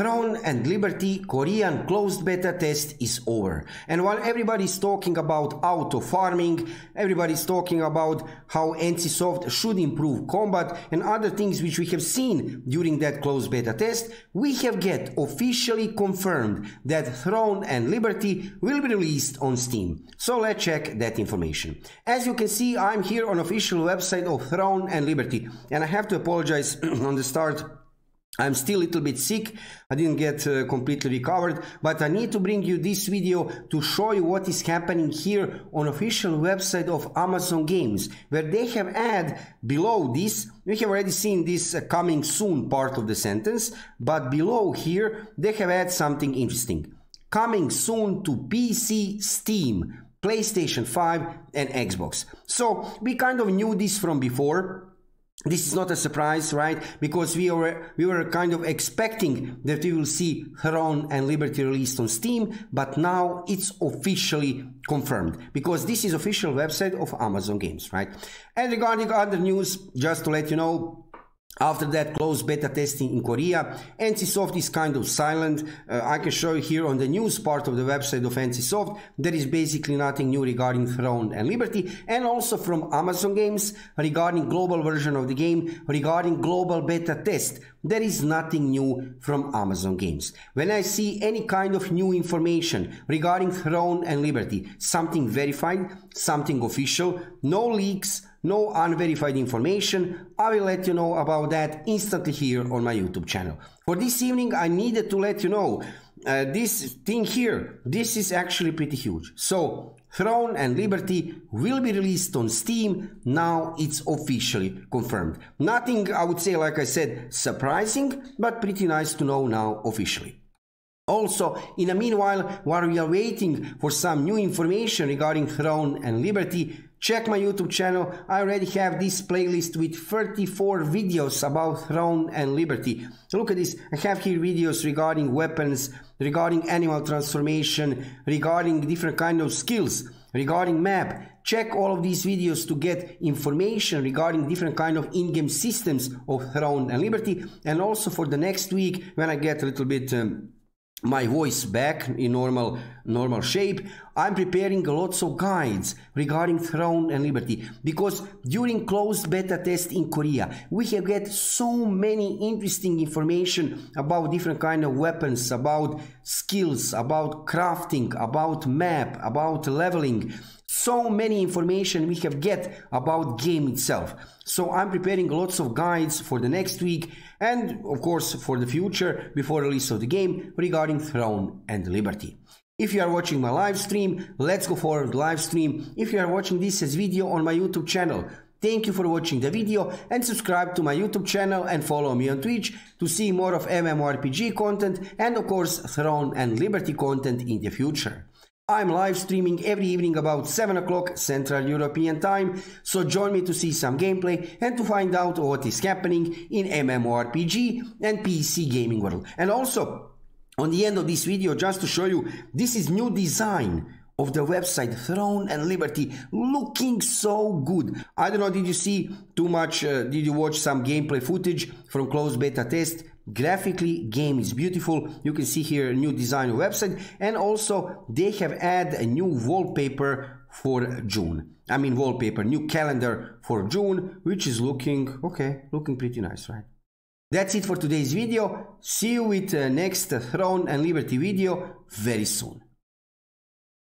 Throne and Liberty Korean closed beta test is over. And while everybody's talking about auto farming, everybody's talking about how NCSoft should improve combat and other things which we have seen during that closed beta test, we have get officially confirmed that Throne and Liberty will be released on Steam. So let's check that information. As you can see, I'm here on official website of Throne and Liberty and I have to apologize on the start I'm still a little bit sick, I didn't get uh, completely recovered, but I need to bring you this video to show you what is happening here on official website of Amazon Games, where they have add below this, we have already seen this uh, coming soon part of the sentence, but below here they have add something interesting. Coming soon to PC, Steam, PlayStation 5 and Xbox. So we kind of knew this from before, this is not a surprise, right? Because we were we were kind of expecting that we will see Throne and Liberty released on Steam, but now it's officially confirmed because this is official website of Amazon Games, right? And regarding other news, just to let you know, after that closed beta testing in Korea, NCSoft is kind of silent. Uh, I can show you here on the news part of the website of NCSoft. There is basically nothing new regarding Throne and Liberty and also from Amazon Games regarding global version of the game, regarding global beta test. There is nothing new from Amazon Games. When I see any kind of new information regarding Throne and Liberty, something verified, something official, no leaks, no unverified information, I will let you know about that instantly here on my YouTube channel. For this evening, I needed to let you know uh, this thing here, this is actually pretty huge. So, Throne and Liberty will be released on Steam. Now it's officially confirmed. Nothing, I would say, like I said, surprising, but pretty nice to know now officially. Also, in the meanwhile, while we are waiting for some new information regarding Throne and Liberty, check my YouTube channel. I already have this playlist with 34 videos about Throne and Liberty. So look at this. I have here videos regarding weapons, regarding animal transformation, regarding different kind of skills, regarding map. Check all of these videos to get information regarding different kind of in-game systems of Throne and Liberty. And also for the next week, when I get a little bit um, my voice back in normal normal shape. I'm preparing lots of guides regarding throne and liberty because during closed beta test in korea we have get so many interesting information about different kind of weapons about skills about crafting about map about leveling so many information we have get about game itself. So i'm preparing lots of guides for the next week and of course for the future before release of the game regarding throne and liberty. If you are watching my live stream let's go for live stream. If you are watching this as video on my youtube channel Thank you for watching the video and subscribe to my YouTube channel and follow me on Twitch to see more of MMORPG content and of course Throne and Liberty content in the future. I'm live streaming every evening about 7 o'clock Central European Time, so join me to see some gameplay and to find out what is happening in MMORPG and PC gaming world. And also, on the end of this video, just to show you, this is new design of the website Throne and Liberty looking so good. I don't know, did you see too much, uh, did you watch some gameplay footage from closed beta test? Graphically game is beautiful. You can see here new design website. And also they have add a new wallpaper for june. I mean wallpaper new calendar for june which is looking okay looking pretty nice right? That's it for today's video. See you with uh, next throne and liberty video very soon